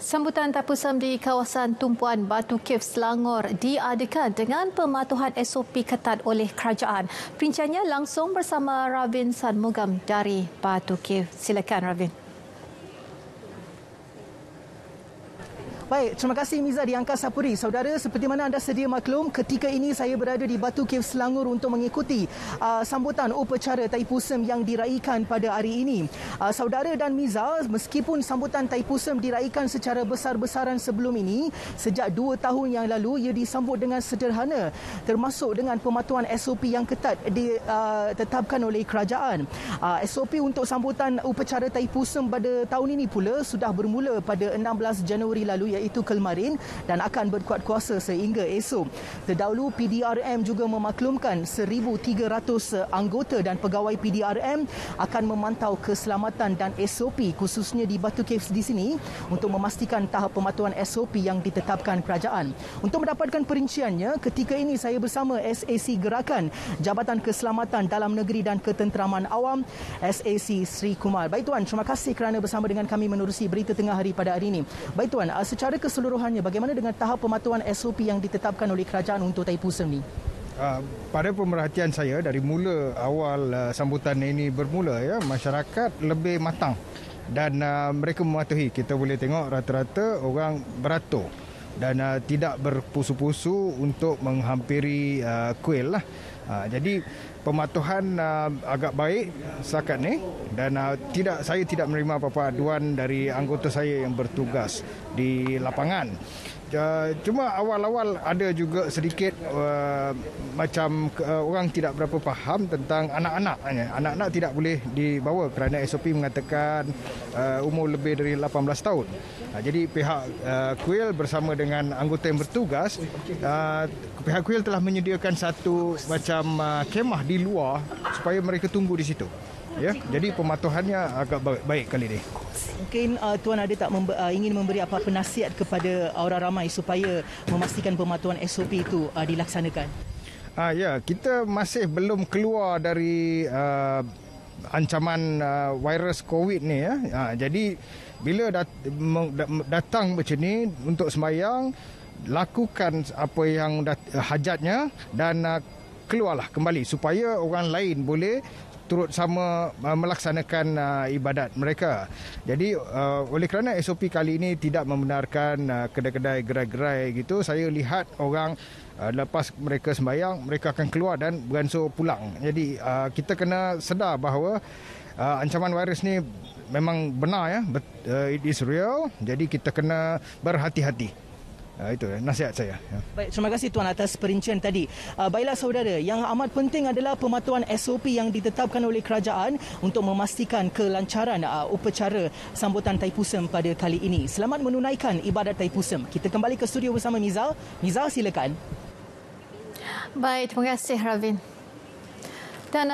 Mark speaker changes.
Speaker 1: Sambutan Tapusam di kawasan tumpuan Batu Cave Selangor diadakan dengan pematuhan SOP ketat oleh kerajaan. Perinciannya langsung bersama Ravin Sanmugam dari Batu Cave. Silakan Ravin.
Speaker 2: Baik, terima kasih Miza di Angkasa Puri. Saudara, seperti mana anda sedia maklum, ketika ini saya berada di Batu Cave Selangor untuk mengikuti uh, sambutan upacara Taipusam yang diraikan pada hari ini. Uh, saudara dan Miza, meskipun sambutan Taipusam diraikan secara besar-besaran sebelum ini, sejak dua tahun yang lalu ia disambut dengan sederhana termasuk dengan pematuhan SOP yang ketat ditetapkan uh, oleh kerajaan. Uh, SOP untuk sambutan upacara Taipusam pada tahun ini pula sudah bermula pada 16 Januari lalu iaitu kemarin dan akan berkuat kuasa sehingga esok. Terdahulu PDRM juga memaklumkan 1,300 anggota dan pegawai PDRM akan memantau keselamatan dan SOP khususnya di Batu Caves di sini untuk memastikan tahap pematuhan SOP yang ditetapkan kerajaan. Untuk mendapatkan perinciannya, ketika ini saya bersama SAC Gerakan Jabatan Keselamatan Dalam Negeri dan Ketenteraman Awam SAC Sri Kumar. Baik Tuan, terima kasih kerana bersama dengan kami menerusi berita tengah hari pada hari ini. Baik Tuan, secara secara keseluruhannya bagaimana dengan tahap pematuhan SOP yang ditetapkan oleh kerajaan untuk Taipusam ni?
Speaker 3: Uh, pada pemerhatian saya dari mula awal uh, sambutan ini bermula ya masyarakat lebih matang dan uh, mereka mematuhi kita boleh tengok rata-rata orang beratur dan uh, tidak berpusu-pusu untuk menghampiri uh, kuil lah. Uh, jadi pematuhan uh, agak baik setakat ni dan uh, tidak saya tidak menerima apa-apa aduan dari anggota saya yang bertugas di lapangan. Uh, cuma awal-awal ada juga sedikit uh, macam uh, orang tidak berapa faham tentang anak-anak. Anak-anak tidak boleh dibawa kerana SOP mengatakan uh, umur lebih dari 18 tahun. Uh, jadi pihak uh, kuil bersama dengan anggota yang bertugas, uh, pihak kuil telah menyediakan satu macam uh, kemah di luar supaya mereka tunggu di situ. Ya, jadi pematuhannya agak baik kali ini.
Speaker 2: Mungkin uh, tuan ada tak member, uh, ingin memberi apa penasihat kepada orang ramai supaya memastikan pematuhan SOP itu uh, dilaksanakan?
Speaker 3: Ah ya, kita masih belum keluar dari uh, ancaman uh, virus COVID ni ya. Uh, jadi bila dat, datang macam ni untuk sembahyang lakukan apa yang dat, hajatnya dan uh, keluarlah kembali supaya orang lain boleh turut sama uh, melaksanakan uh, ibadat mereka. Jadi uh, oleh kerana SOP kali ini tidak membenarkan uh, kedai-kedai gerai-gerai gitu, saya lihat orang uh, lepas mereka sembahyang, mereka akan keluar dan beransur pulang. Jadi uh, kita kena sedar bahawa uh, ancaman virus ni memang benar ya, but, uh, it is real. Jadi kita kena berhati-hati. Uh, itu eh, nasihat saya. Ya.
Speaker 2: Baik, terima kasih Tuan atas perincian tadi. Uh, baiklah saudara, yang amat penting adalah pematuhan SOP yang ditetapkan oleh kerajaan untuk memastikan kelancaran uh, upacara sambutan Taipusam pada kali ini. Selamat menunaikan ibadat Taipusam. Kita kembali ke studio bersama Mizal. Mizal silakan.
Speaker 1: Baik, terima kasih Ravin. Dan